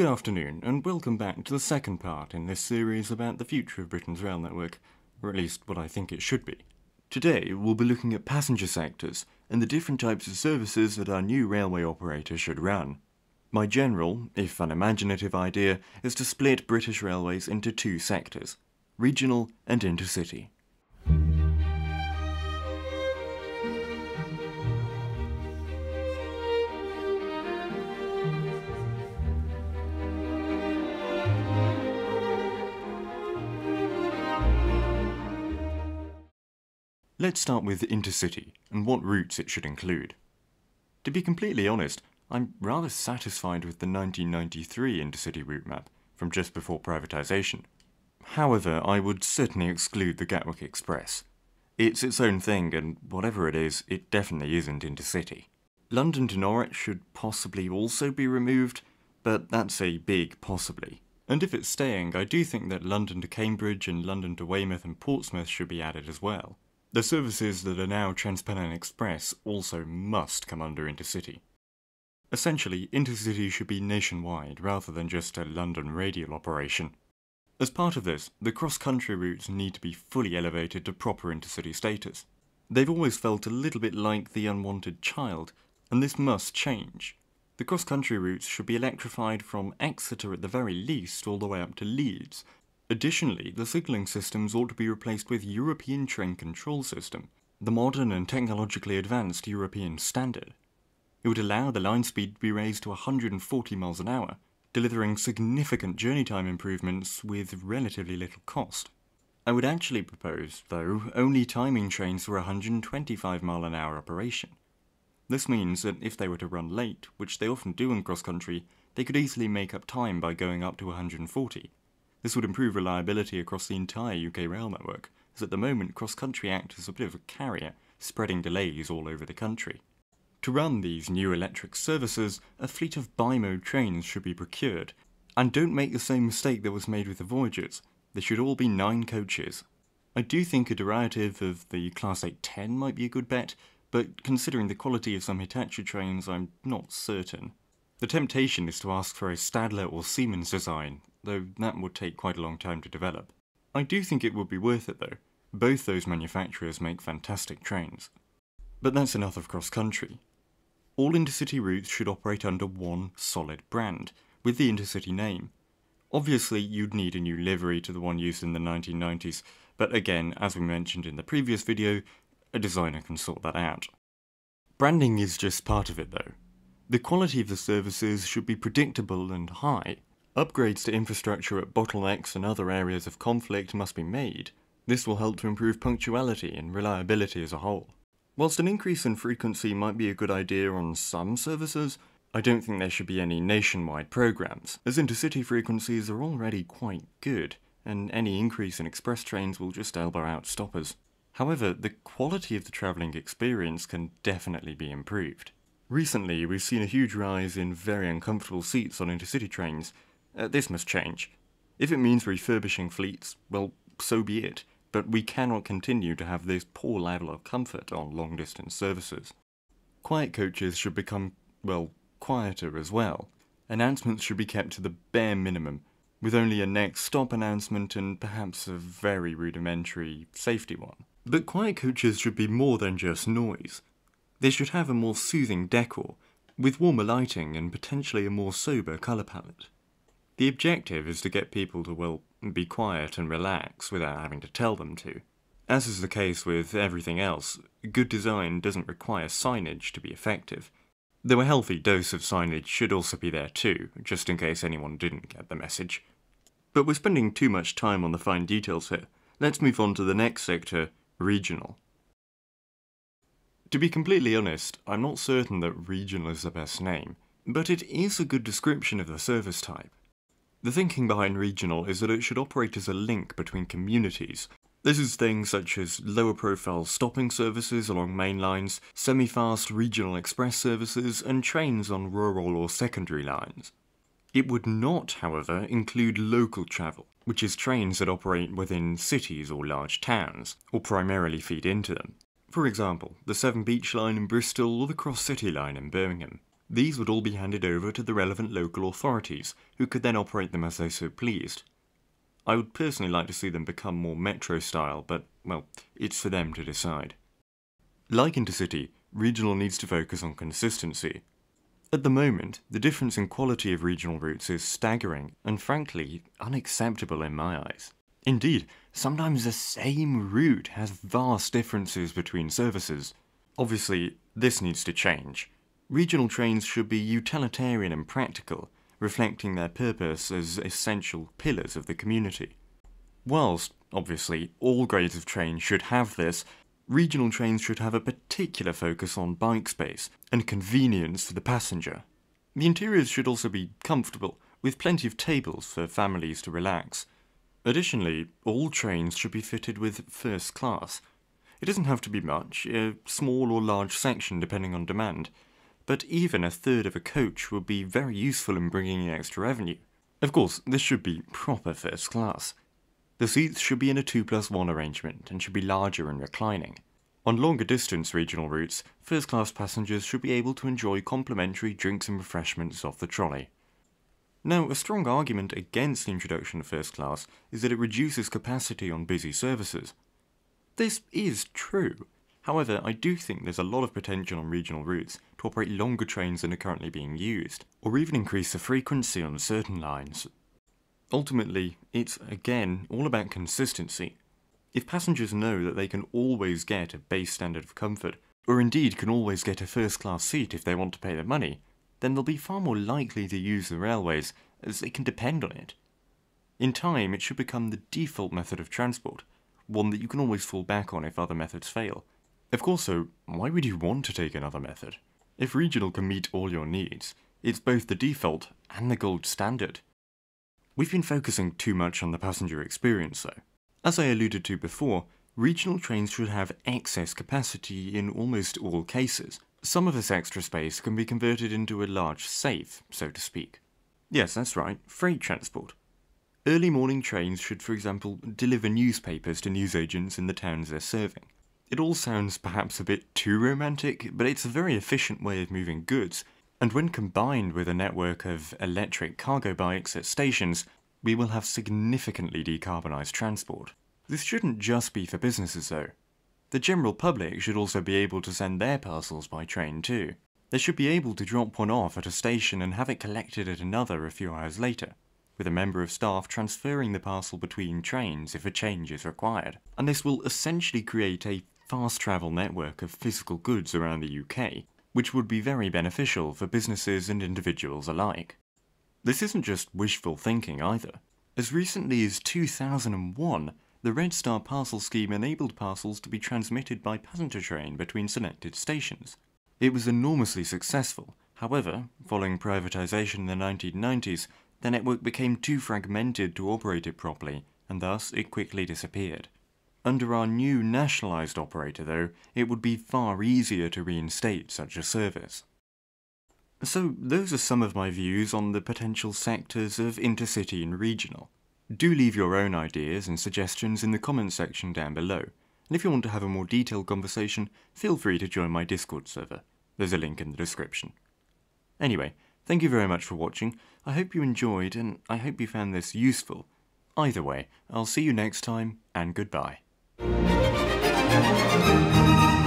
Good afternoon, and welcome back to the second part in this series about the future of Britain's rail network, or at least what I think it should be. Today, we'll be looking at passenger sectors and the different types of services that our new railway operator should run. My general, if unimaginative idea is to split British Railways into two sectors regional and intercity. Let's start with intercity and what routes it should include. To be completely honest, I'm rather satisfied with the 1993 intercity route map from just before privatisation. However, I would certainly exclude the Gatwick Express. It's its own thing, and whatever it is, it definitely isn't intercity. London to Norwich should possibly also be removed, but that's a big possibly. And if it's staying, I do think that London to Cambridge and London to Weymouth and Portsmouth should be added as well. The services that are now TransPennine Express also must come under Intercity. Essentially, Intercity should be nationwide rather than just a London radial operation. As part of this, the cross-country routes need to be fully elevated to proper intercity status. They've always felt a little bit like the unwanted child, and this must change. The cross-country routes should be electrified from Exeter at the very least all the way up to Leeds, Additionally, the signalling systems ought to be replaced with European Train Control System, the modern and technologically advanced European standard. It would allow the line speed to be raised to 140 miles an hour, delivering significant journey time improvements with relatively little cost. I would actually propose, though, only timing trains for 125 mile an hour operation. This means that if they were to run late, which they often do in cross country, they could easily make up time by going up to 140, this would improve reliability across the entire UK rail network, as at the moment cross-country acts as a bit of a carrier, spreading delays all over the country. To run these new electric services, a fleet of bimode trains should be procured, and don't make the same mistake that was made with the Voyagers. They should all be 9 coaches. I do think a derivative of the Class 810 might be a good bet, but considering the quality of some Hitachi trains, I'm not certain. The temptation is to ask for a Stadler or Siemens design, though that would take quite a long time to develop. I do think it would be worth it though. Both those manufacturers make fantastic trains. But that's enough of cross-country. All intercity routes should operate under one solid brand, with the intercity name. Obviously, you'd need a new livery to the one used in the 1990s, but again, as we mentioned in the previous video, a designer can sort that out. Branding is just part of it though. The quality of the services should be predictable and high, Upgrades to infrastructure at bottlenecks and other areas of conflict must be made. This will help to improve punctuality and reliability as a whole. Whilst an increase in frequency might be a good idea on some services, I don't think there should be any nationwide programs, as intercity frequencies are already quite good, and any increase in express trains will just elbow out stoppers. However, the quality of the travelling experience can definitely be improved. Recently, we've seen a huge rise in very uncomfortable seats on intercity trains, uh, this must change. If it means refurbishing fleets, well, so be it, but we cannot continue to have this poor level of comfort on long distance services. Quiet coaches should become, well, quieter as well. Announcements should be kept to the bare minimum, with only a next stop announcement and perhaps a very rudimentary safety one. But quiet coaches should be more than just noise. They should have a more soothing decor, with warmer lighting and potentially a more sober colour palette. The objective is to get people to, well, be quiet and relax without having to tell them to. As is the case with everything else, good design doesn't require signage to be effective. Though a healthy dose of signage should also be there too, just in case anyone didn't get the message. But we're spending too much time on the fine details here. Let's move on to the next sector, regional. To be completely honest, I'm not certain that regional is the best name, but it is a good description of the service type. The thinking behind regional is that it should operate as a link between communities. This is things such as lower profile stopping services along main lines, semi fast regional express services, and trains on rural or secondary lines. It would not, however, include local travel, which is trains that operate within cities or large towns, or primarily feed into them. For example, the Severn Beach line in Bristol or the Cross City line in Birmingham. These would all be handed over to the relevant local authorities, who could then operate them as they so pleased. I would personally like to see them become more metro style, but, well, it's for them to decide. Like Intercity, regional needs to focus on consistency. At the moment, the difference in quality of regional routes is staggering and frankly unacceptable in my eyes. Indeed, sometimes the same route has vast differences between services. Obviously, this needs to change. Regional trains should be utilitarian and practical, reflecting their purpose as essential pillars of the community. Whilst, obviously, all grades of train should have this, regional trains should have a particular focus on bike space and convenience for the passenger. The interiors should also be comfortable, with plenty of tables for families to relax. Additionally, all trains should be fitted with first class. It doesn't have to be much, a small or large section depending on demand, but even a third of a coach would be very useful in bringing in extra revenue. Of course, this should be proper first class. The seats should be in a 2 plus 1 arrangement and should be larger and reclining. On longer distance regional routes, first class passengers should be able to enjoy complimentary drinks and refreshments off the trolley. Now, a strong argument against the introduction of first class is that it reduces capacity on busy services. This is true. However, I do think there's a lot of potential on regional routes to operate longer trains than are currently being used, or even increase the frequency on certain lines. Ultimately, it's again all about consistency. If passengers know that they can always get a base standard of comfort, or indeed can always get a first class seat if they want to pay the money, then they'll be far more likely to use the railways, as they can depend on it. In time, it should become the default method of transport, one that you can always fall back on if other methods fail. Of course, though, why would you want to take another method? If regional can meet all your needs, it's both the default and the gold standard. We've been focusing too much on the passenger experience, though. As I alluded to before, regional trains should have excess capacity in almost all cases, some of this extra space can be converted into a large safe, so to speak. Yes, that's right, freight transport. Early morning trains should, for example, deliver newspapers to newsagents in the towns they're serving. It all sounds perhaps a bit too romantic, but it's a very efficient way of moving goods, and when combined with a network of electric cargo bikes at stations, we will have significantly decarbonised transport. This shouldn't just be for businesses though. The general public should also be able to send their parcels by train too. They should be able to drop one off at a station and have it collected at another a few hours later, with a member of staff transferring the parcel between trains if a change is required. And this will essentially create a fast travel network of physical goods around the UK, which would be very beneficial for businesses and individuals alike. This isn't just wishful thinking either. As recently as 2001, the Red Star parcel scheme enabled parcels to be transmitted by passenger train between selected stations. It was enormously successful. However, following privatisation in the 1990s, the network became too fragmented to operate it properly, and thus it quickly disappeared. Under our new nationalised operator, though, it would be far easier to reinstate such a service. So, those are some of my views on the potential sectors of intercity and regional. Do leave your own ideas and suggestions in the comments section down below, and if you want to have a more detailed conversation, feel free to join my Discord server. There's a link in the description. Anyway, thank you very much for watching, I hope you enjoyed and I hope you found this useful. Either way, I'll see you next time, and goodbye. Thank you.